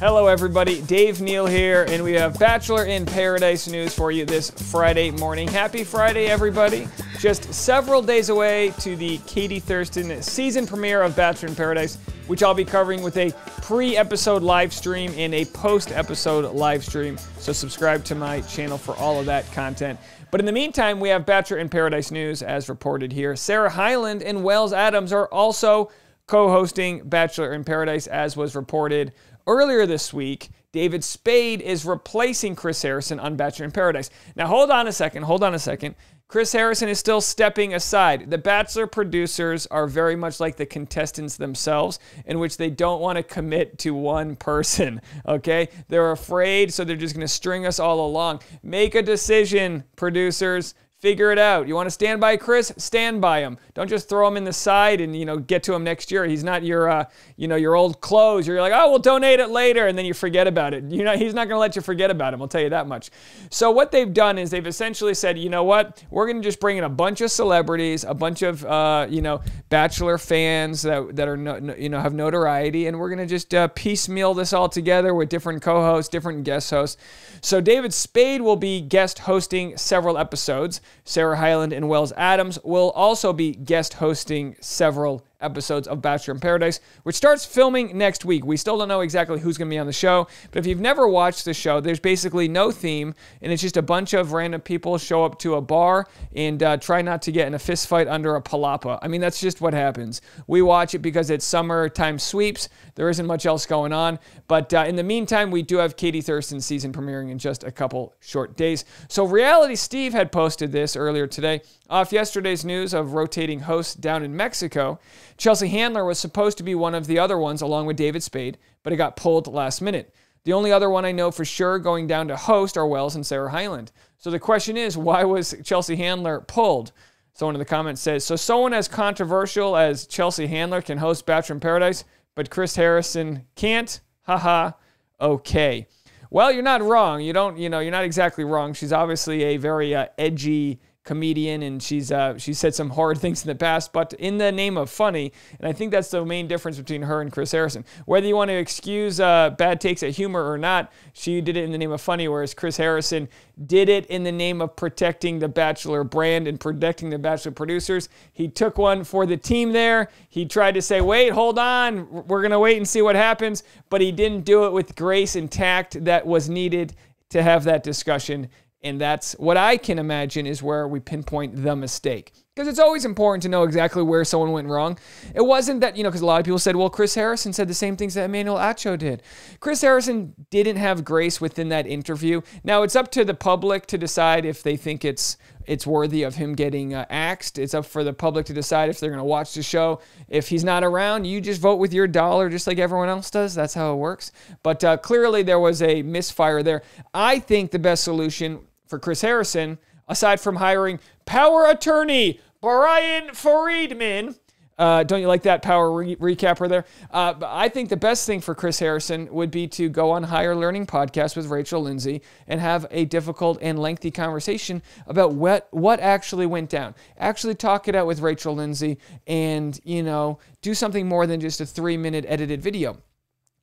Hello, everybody. Dave Neal here, and we have Bachelor in Paradise news for you this Friday morning. Happy Friday, everybody. Just several days away to the Katie Thurston season premiere of Bachelor in Paradise, which I'll be covering with a pre episode live stream and a post episode live stream. So, subscribe to my channel for all of that content. But in the meantime, we have Bachelor in Paradise news as reported here. Sarah Hyland and Wells Adams are also co hosting Bachelor in Paradise, as was reported Earlier this week, David Spade is replacing Chris Harrison on Bachelor in Paradise. Now, hold on a second. Hold on a second. Chris Harrison is still stepping aside. The Bachelor producers are very much like the contestants themselves, in which they don't want to commit to one person. Okay? They're afraid, so they're just going to string us all along. Make a decision, producers. Figure it out. You want to stand by Chris? Stand by him. Don't just throw him in the side and you know get to him next year. He's not your uh, you know your old clothes. You're like, oh, we'll donate it later, and then you forget about it. You know, he's not going to let you forget about him. I'll tell you that much. So what they've done is they've essentially said, you know what, we're going to just bring in a bunch of celebrities, a bunch of uh, you know Bachelor fans that that are no, no, you know have notoriety, and we're going to just uh, piecemeal this all together with different co-hosts, different guest hosts. So David Spade will be guest hosting several episodes. Sarah Hyland and Wells Adams will also be guest hosting several episodes of Bachelor in Paradise, which starts filming next week. We still don't know exactly who's going to be on the show, but if you've never watched the show, there's basically no theme, and it's just a bunch of random people show up to a bar and uh, try not to get in a fist fight under a palapa. I mean, that's just what happens. We watch it because it's summertime sweeps. There isn't much else going on, but uh, in the meantime, we do have Katie Thurston's season premiering in just a couple short days. So, Reality Steve had posted this earlier today. Off yesterday's news of rotating hosts down in Mexico, Chelsea Handler was supposed to be one of the other ones along with David Spade, but it got pulled last minute. The only other one I know for sure going down to host are Wells and Sarah Hyland. So the question is, why was Chelsea Handler pulled? Someone in the comments says, so someone as controversial as Chelsea Handler can host Bachelor in Paradise, but Chris Harrison can't? Haha. okay. Well, you're not wrong. You don't, you know, you're not exactly wrong. She's obviously a very uh, edgy comedian and she's uh, she said some hard things in the past, but in the name of funny. And I think that's the main difference between her and Chris Harrison. Whether you want to excuse uh, bad takes at humor or not, she did it in the name of funny, whereas Chris Harrison did it in the name of protecting the Bachelor brand and protecting the Bachelor producers. He took one for the team there. He tried to say, wait, hold on, we're going to wait and see what happens, but he didn't do it with grace and tact that was needed to have that discussion. And that's what I can imagine is where we pinpoint the mistake. Because it's always important to know exactly where someone went wrong. It wasn't that, you know, because a lot of people said, well, Chris Harrison said the same things that Emmanuel Acho did. Chris Harrison didn't have grace within that interview. Now, it's up to the public to decide if they think it's it's worthy of him getting uh, axed. It's up for the public to decide if they're going to watch the show. If he's not around, you just vote with your dollar, just like everyone else does. That's how it works. But uh, clearly, there was a misfire there. I think the best solution for Chris Harrison, aside from hiring power attorney Bryan Freedman. Uh, don't you like that power re- recapper there? Uh, I think the best thing for Chris Harrison would be to go on Higher Learning podcast with Rachel Lindsay and have a difficult and lengthy conversation about what what actually went down. Actually talk it out with Rachel Lindsay and you know do something more than just a three minute edited video.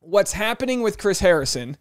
What's happening with Chris Harrison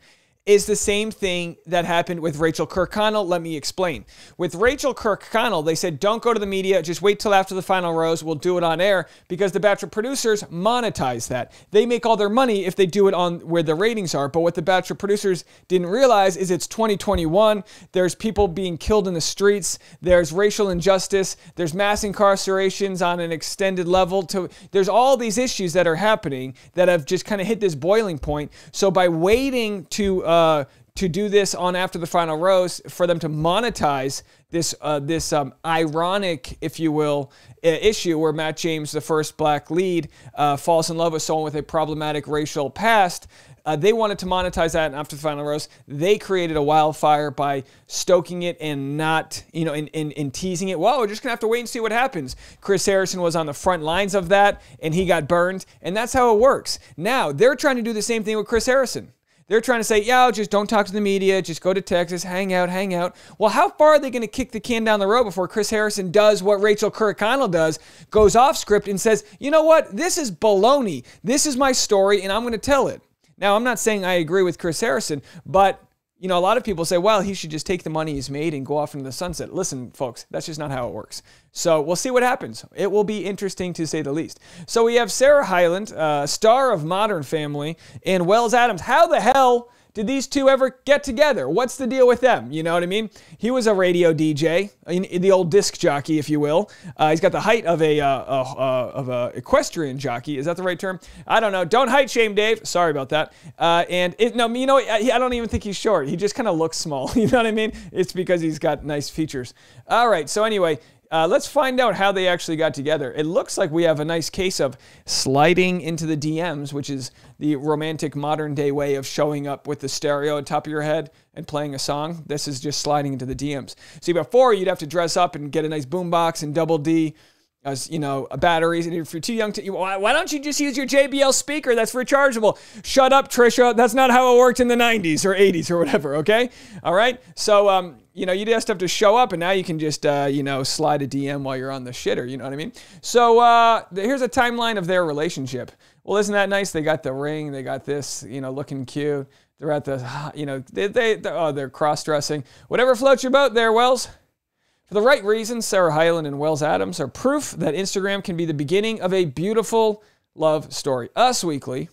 is the same thing that happened with Rachel Kirkconnell. Let me explain. With Rachel Kirkconnell, they said, don't go to the media, just wait till after the final rose. We'll do it on air because the Bachelor producers monetize that. They make all their money if they do it on where the ratings are. But what the Bachelor producers didn't realize is it's 2021. There's people being killed in the streets. There's racial injustice. There's mass incarcerations on an extended level. To There's all these issues that are happening that have just kind of hit this boiling point. So by waiting to uh, uh, to do this on after the final rose for them to monetize this uh, this um, ironic, if you will, issue where Matt James, the first black lead, uh, falls in love with someone with a problematic racial past. Uh, they wanted to monetize that, and after the final rose, they created a wildfire by stoking it and not, you know, in, in, in teasing it. Well, we're just gonna have to wait and see what happens. Chris Harrison was on the front lines of that, and he got burned, and that's how it works. Now they're trying to do the same thing with Chris Harrison. They're trying to say, yeah, just don't talk to the media, just go to Texas, hang out, hang out. Well, how far are they going to kick the can down the road before Chris Harrison does what Rachel Kirkconnell does, goes off script and says, you know what, this is baloney. This is my story, and I'm going to tell it. Now, I'm not saying I agree with Chris Harrison, but you know, a lot of people say, well, he should just take the money he's made and go off into the sunset. Listen, folks, that's just not how it works. So we'll see what happens. It will be interesting to say the least. So we have Sarah Hyland, uh, star of Modern Family, and Wells Adams. How the hell did these two ever get together? What's the deal with them? You know what I mean? He was a radio DJ, the old disc jockey, if you will. Uh, he's got the height of a, uh, uh, of a equestrian jockey. Is that the right term? I don't know. Don't height shame, Dave. Sorry about that. Uh, and it, no, you know, I don't even think he's short. He just kind of looks small. You know what I mean? It's because he's got nice features. All right. So anyway, uh, let's find out how they actually got together. It looks like we have a nice case of sliding into the DMs, which is the romantic modern day way of showing up with the stereo on top of your head and playing a song. This is just sliding into the DMs. See, before you'd have to dress up and get a nice boombox and double D as you know batteries and if you're too young to why don't you just use your JBL speaker that's rechargeable shut up Trisha that's not how it worked in the 90s or 80s or whatever okay all right so um you know, you just have to show up, and now you can just, uh, you know, slide a DM while you're on the shitter. You know what I mean? So uh, here's a timeline of their relationship. Well, isn't that nice? They got the ring, they got this, you know, looking cute. They're at the, you know, they, they they're, oh, they're cross dressing. Whatever floats your boat, there, Wells. For the right reasons, Sarah Hyland and Wells Adams are proof that Instagram can be the beginning of a beautiful love story. Us Weekly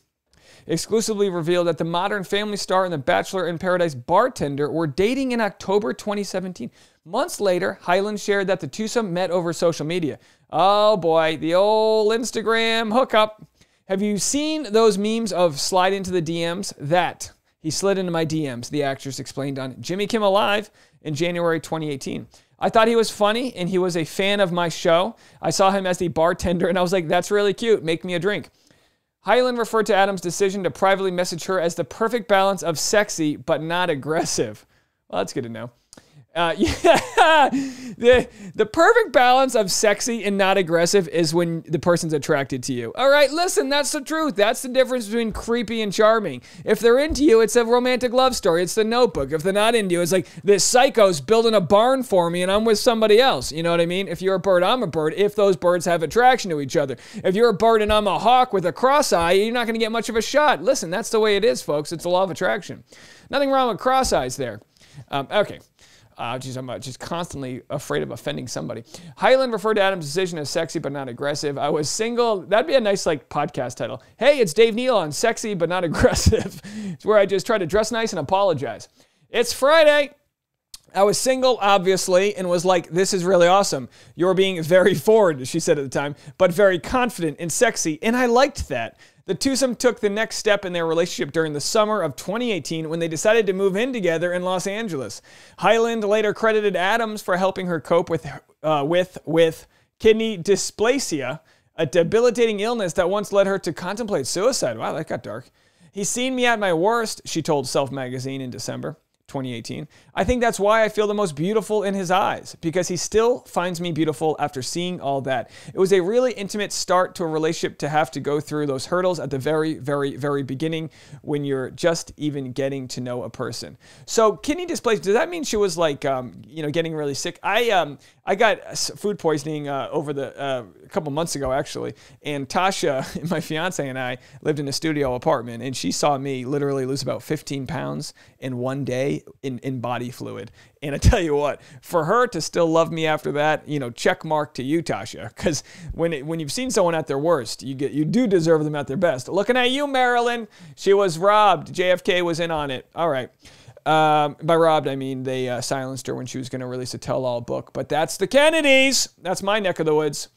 exclusively revealed that the Modern Family star and the Bachelor in Paradise bartender were dating in October 2017. Months later, Hyland shared that the twosome met over social media. Oh boy, the old Instagram hookup. Have you seen those memes of slide into the DMs? That he slid into my DMs, the actress explained on Jimmy Kimmel Live in January 2018. I thought he was funny and he was a fan of my show. I saw him as the bartender and I was like, that's really cute. Make me a drink. Hyland referred to Adams' decision to privately message her as the perfect balance of sexy but not aggressive. Well, that's good to know. Uh, yeah, the the perfect balance of sexy and not aggressive is when the person's attracted to you. All right, listen, that's the truth. That's the difference between creepy and charming. If they're into you, it's a romantic love story. It's the Notebook. If they're not into you, it's like this psycho's building a barn for me and I'm with somebody else. You know what I mean? If you're a bird, I'm a bird. If those birds have attraction to each other. If you're a bird and I'm a hawk with a cross eye, you're not going to get much of a shot. Listen, that's the way it is, folks. It's the law of attraction. Nothing wrong with cross eyes there. Um, okay. Uh, geez, I'm just constantly afraid of offending somebody. Hyland referred to Adam's decision as sexy but not aggressive. I was single. That'd be a nice like podcast title. Hey, it's Dave Neal on Sexy but Not Aggressive. it's where I just try to dress nice and apologize. It's Friday. I was single, obviously, and was like, this is really awesome. You're being very forward, she said at the time, but very confident and sexy. And I liked that. The twosome took the next step in their relationship during the summer of 2018 when they decided to move in together in Los Angeles. Hyland later credited Adams for helping her cope with, uh, with, with kidney dysplasia, a debilitating illness that once led her to contemplate suicide. Wow, that got dark. He's seen me at my worst, she told Self Magazine in December. 2018. I think that's why I feel the most beautiful in his eyes, because he still finds me beautiful after seeing all that. It was a really intimate start to a relationship to have to go through those hurdles at the very, very, very beginning when you're just even getting to know a person. So, kidney dysplasia, does that mean she was like, um, you know, getting really sick? I, um, I got food poisoning uh, over the uh, a couple months ago actually, and Tasha, my fiance, and I lived in a studio apartment, and she saw me literally lose about 15 pounds in one day in, in body fluid. And I tell you what, for her to still love me after that, you know, check mark to you, Tasha, because when it, when you've seen someone at their worst, you get you do deserve them at their best. Looking at you, Marilyn, she was robbed. JFK was in on it. All right. Um, by robbed, I mean they uh, silenced her when she was going to release a tell-all book. But that's the Kennedys. That's my neck of the woods.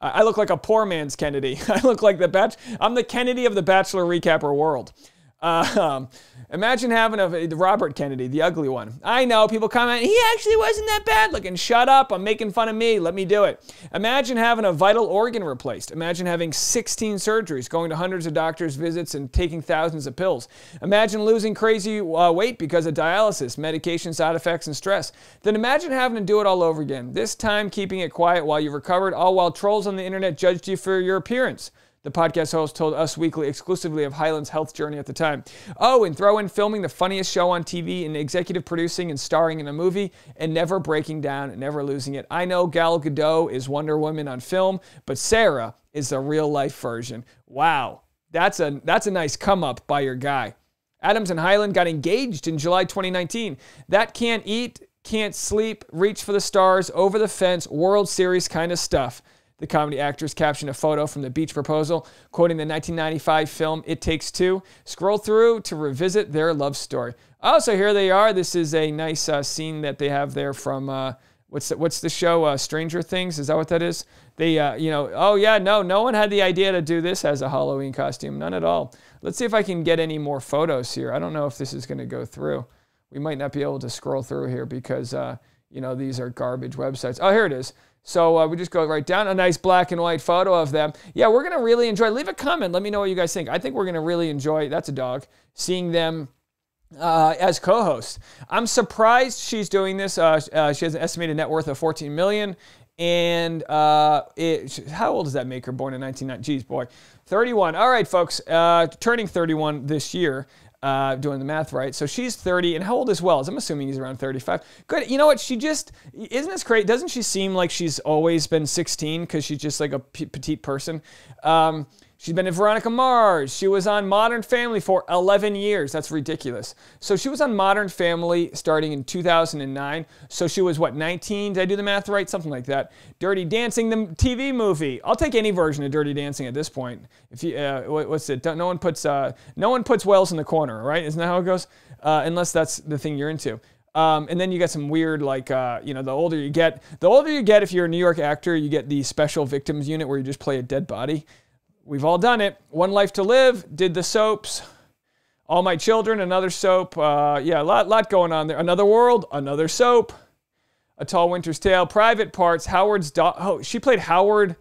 I look like a poor man's Kennedy. I look like the batch. I'm the Kennedy of the Bachelor recapper world. Um, Imagine having a Robert Kennedy, the ugly one. I know people comment, he actually wasn't that bad looking. Shut up, I'm making fun of me. Let me do it. Imagine having a vital organ replaced. Imagine having 16 surgeries, going to hundreds of doctors' visits, and taking thousands of pills. Imagine losing crazy uh, weight because of dialysis, medication side effects, and stress. Then imagine having to do it all over again. This time, keeping it quiet while you recovered, all while trolls on the internet judged you for your appearance. The podcast host told Us Weekly exclusively of Hyland's health journey at the time. Oh, and throw in filming the funniest show on TV and executive producing and starring in a movie and never breaking down and never losing it. I know Gal Gadot is Wonder Woman on film, but Sarah is the real life version. Wow. That's a that's a nice come up by your guy. Adams and Hyland got engaged in July 2019. That can't eat, can't sleep, reach for the stars, over the fence, World Series kind of stuff. The comedy actors captioned a photo from the beach proposal, quoting the 1995 film It Takes Two. Scroll through to revisit their love story. Oh, so here they are. This is a nice uh, scene that they have there from uh, what's the, what's the show? Uh, Stranger Things. Is that what that is? They, uh, you know, oh yeah, no, no one had the idea to do this as a Halloween costume. None at all. Let's see if I can get any more photos here. I don't know if this is going to go through. We might not be able to scroll through here because, uh, you know, these are garbage websites. Oh, here it is. So uh, we just go right down a nice black and white photo of them. Yeah, we're gonna really enjoy. Leave a comment. Let me know what you guys think. I think we're gonna really enjoy. That's a dog. Seeing them uh, as co-host. I'm surprised she's doing this. Uh, uh, she has an estimated net worth of 14 million. And uh, it, how old does that make her? Born in 1990. Geez, boy, 31. All right, folks, uh, turning 31 this year uh, doing the math right. So she's 30, and how old is Wells? I'm assuming he's around 35. Good. You know what? She just isn't this great? Doesn't she seem like she's always been 16 because she's just like a petite person? Um, She's been in Veronica Mars. She was on Modern Family for 11 years. That's ridiculous. So she was on Modern Family starting in 2009. So she was what 19? Did I do the math right? Something like that. Dirty Dancing, the TV movie. I'll take any version of Dirty Dancing at this point. If you, uh, what's it? No one puts uh, no one puts Wells in the corner, right? Isn't that how it goes? Uh, unless that's the thing you're into. Um, and then you get some weird, like, uh, you know, the older you get, the older you get, if you're a New York actor, you get the special victims unit where you just play a dead body. We've all done it. One Life to Live, did the soaps. All My Children, another soap. Uh, yeah, a lot, lot going on there. Another World, another soap. A Tall Winter's Tale, Private Parts, Howard's daughter. Oh, she played Howard.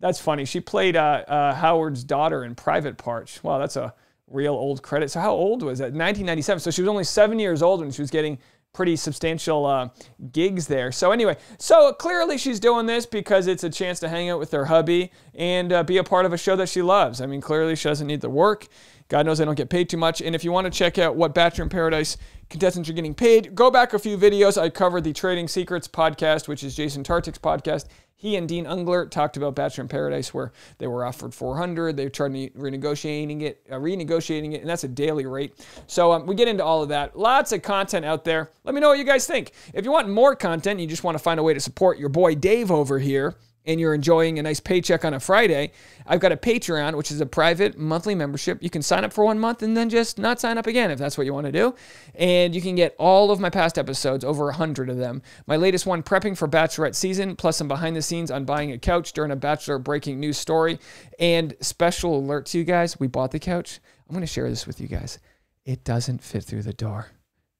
That's funny. She played uh, uh, Howard's daughter in Private Parts. Wow, that's a real old credit. So how old was that? 1997. So she was only seven years old when she was getting pretty substantial uh, gigs there. So anyway, so clearly she's doing this because it's a chance to hang out with her hubby and uh, be a part of a show that she loves. I mean, clearly she doesn't need the work. God knows I don't get paid too much. And if you want to check out what Bachelor in Paradise contestants are getting paid, go back a few videos. I covered the Trading Secrets podcast, which is Jason Tartick's podcast. He and Dean Unglert talked about Bachelor in Paradise, where they were offered 400. They tried renegotiating it, uh, renegotiating it, and that's a daily rate. So um, we get into all of that. Lots of content out there. Let me know what you guys think. If you want more content, you just want to find a way to support your boy Dave over here and you're enjoying a nice paycheck on a Friday, I've got a Patreon, which is a private monthly membership. You can sign up for one month and then just not sign up again if that's what you want to do. And you can get all of my past episodes, over 100 of them. My latest one, Prepping for Bachelorette Season, plus some behind the scenes on buying a couch during a Bachelor breaking news story. And special alert to you guys we bought the couch. I'm going to share this with you guys. It doesn't fit through the door.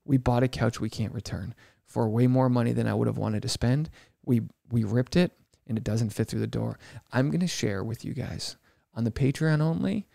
We bought a couch we can't return for way more money than I would have wanted to spend. We we ripped it and it doesn't fit through the door, I'm going to share with you guys on the Patreon only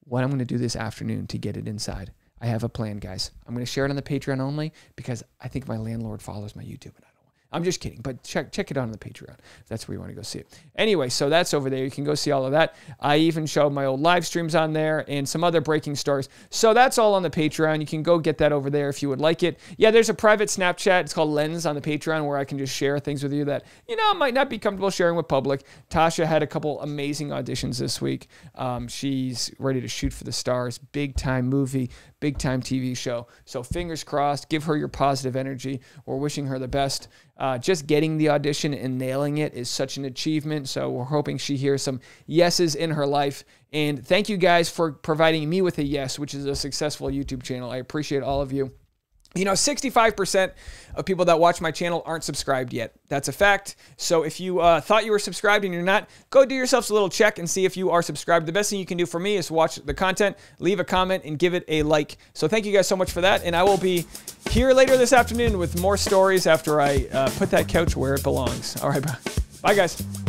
what I'm going to do this afternoon to get it inside. I have a plan, guys. I'm going to share it on the Patreon only because I think my landlord follows my YouTube and I I'm just kidding, but check check it out on the Patreon that's where you want to go see it. Anyway, so that's over there. You can go see all of that. I even showed my old live streams on there and some other breaking stories. So that's all on the Patreon. You can go get that over there if you would like it. Yeah, there's a private Snapchat. It's called Lens on the Patreon where I can just share things with you that you know might not be comfortable sharing with public. Tasha had a couple amazing auditions this week. Um, she's ready to shoot for the stars. Big time movie, big time TV show. So fingers crossed. Give her your positive energy. We're wishing her the best. Uh, just getting the audition and nailing it is such an achievement. So we're hoping she hears some yeses in her life. And thank you guys for providing me with a yes, which is a successful YouTube channel. I appreciate all of you. You know, 65% of people that watch my channel aren't subscribed yet. That's a fact. So if you uh, thought you were subscribed and you're not, go do yourselves a little check and see if you are subscribed. The best thing you can do for me is watch the content, leave a comment, and give it a like. So thank you guys so much for that. And I will be here later this afternoon with more stories after I uh, put that couch where it belongs. All right, bye, guys.